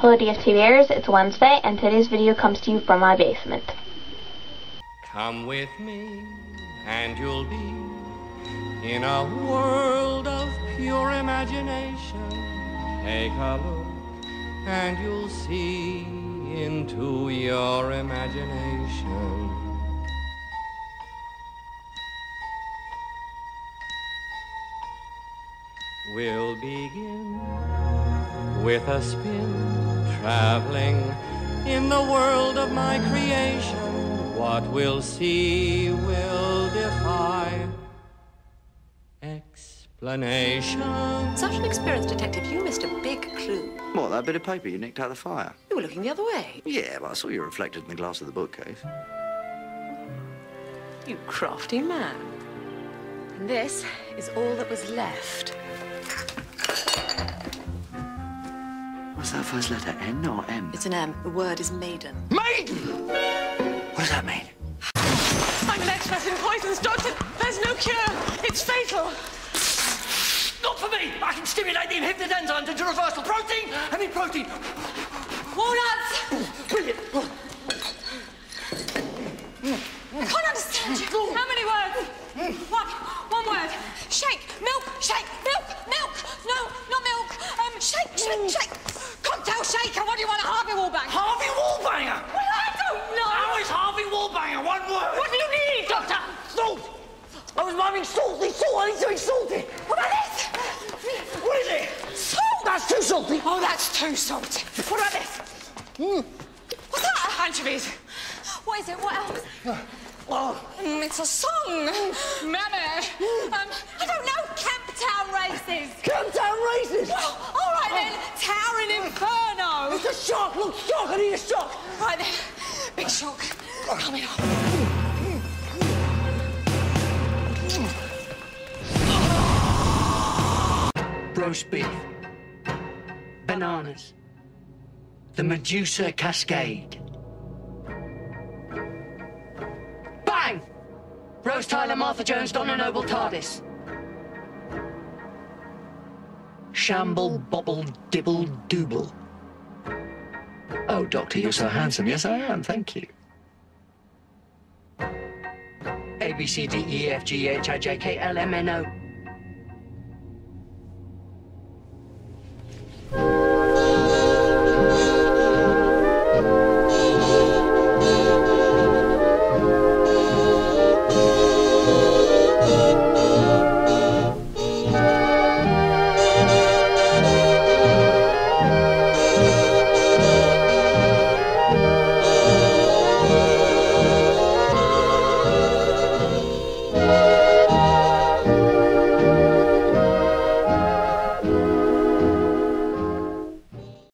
Hello DFTBAers, it's Wednesday, and today's video comes to you from my basement. Come with me, and you'll be in a world of pure imagination. Take a look, and you'll see into your imagination. We'll begin with a spin, traveling in the world of my creation. What we'll see will defy explanation. Such an experienced detective, you missed a big clue. What, that bit of paper you nicked out of the fire? You were looking the other way. Yeah, but I saw you reflected in the glass of the bookcase. You crafty man. And this is all that was left. What's that first letter, N or M? It's an M. The word is maiden. Maiden! What does that mean? I'm an expert in poisons, Doctor. There's no cure. It's fatal. Not for me! I can stimulate the inhibited enzymes into reversal. Protein! I mean protein! Walnuts! Brilliant! I can't understand you. How many words? One. One word. Shake. Milk. Shake. Milk. Milk. No, not milk. Um, shake. Shake. Shake. I was miming salty salt. I need something salty. What about this? What is it? Salt. That's too salty. Oh, that's too salty. What about this? What's that? Anchovies. What is it? What else? Oh, Mm, it's a song. Mammy. Um, I don't know. Camptown races. Camp Town races! Well, all right then. Towering Inferno. It's a shark! Look, shark! I need a shark! Right then. Big shock. Coming up. Roast beef, bananas, the Medusa Cascade. Bang! Rose Tyler, Martha Jones, Donna Noble, TARDIS. Shamble, bobble, dibble, dooble. Oh, Doctor, you're so handsome. Yes, I am. Thank you. A, B, C, D, E, F, G, H, I, J, K, L, M, N, O. Thank you.